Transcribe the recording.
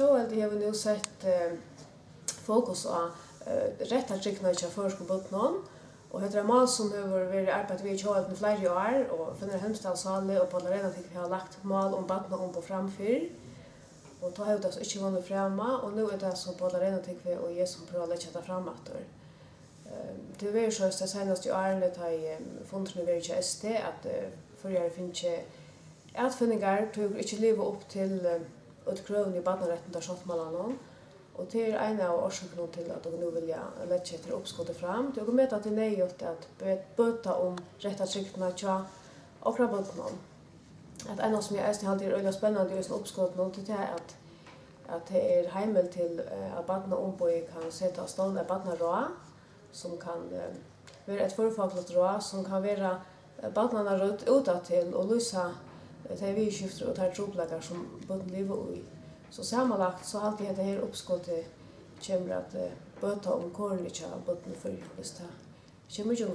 Tjóveldi hefur nu sett eh, fokus á eh, rettartrykna i kjaførsku butnån, og heter Amal som hefur vært arbeidt vi i Tjóveldi flere år, og finner hemstalsale og på arena til vi har lagt mal om batna om på framfyr, og ta hefur det ikke vunnet framma og nu er det så på arena til vi og jeg som prøver å lette det frem etter. Det var jo så det seneste i årene da jeg funnet vi i ST, at forrige finnes ikke Atfinningar tog ikke livet opp til uh, ut krøven i badnaretten der skjottmallene. Og det er en av årsakene til at dere nå vil lette etter oppskottet frem. Dere vet at det er nøyert at bøte om rett og tryggtene tja akkurat bøtene. At en av som jeg er snart er øyne spennende i oppskottet nå til det er at at det er heimel til at badna omboi kan sette av stående badna råa, som kan være et forfaglet råa, som kan være badna råd utad til og lysa det är vi skiftar och tar troplagar som böten lever i. Så sammanlagt så alltid det här uppskottet kommer att böta om korn i tja böten för just det. Kommer ju